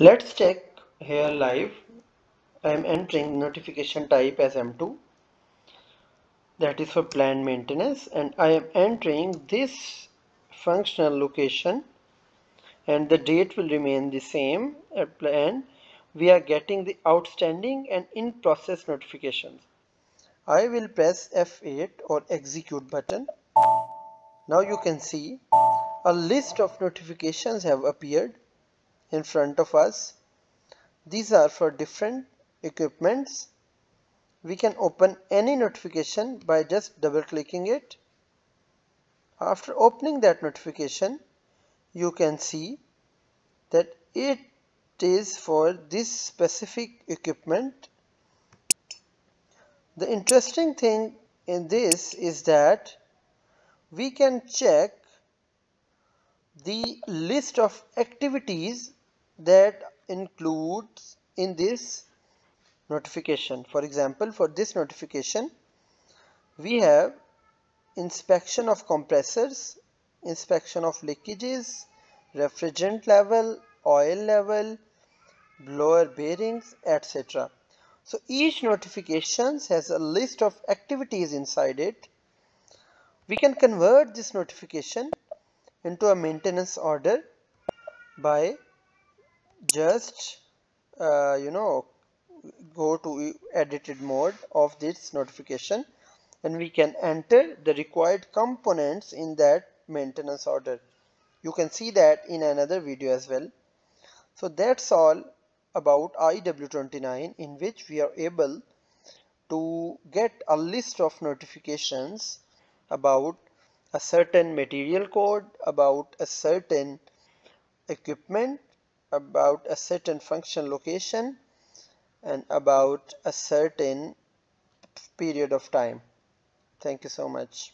Let's check here live. I am entering notification type as M2 that is for planned maintenance. And I am entering this functional location. And the date will remain the same. At plan. We are getting the outstanding and in process notifications. I will press F8 or execute button. Now you can see a list of notifications have appeared in front of us. These are for different equipments. We can open any notification by just double clicking it. After opening that notification you can see that it is for this specific equipment. The interesting thing in this is that we can check the list of activities that includes in this notification. For example for this notification we have inspection of compressors inspection of leakages refrigerant level oil level blower bearings etc so each notifications has a list of activities inside it. We can convert this notification into a maintenance order by just uh, you know go to edited mode of this notification. And we can enter the required components in that maintenance order. You can see that in another video as well. So that's all about IW29 in which we are able to get a list of notifications about a certain material code about a certain equipment about a certain function location and about a certain period of time. Thank you so much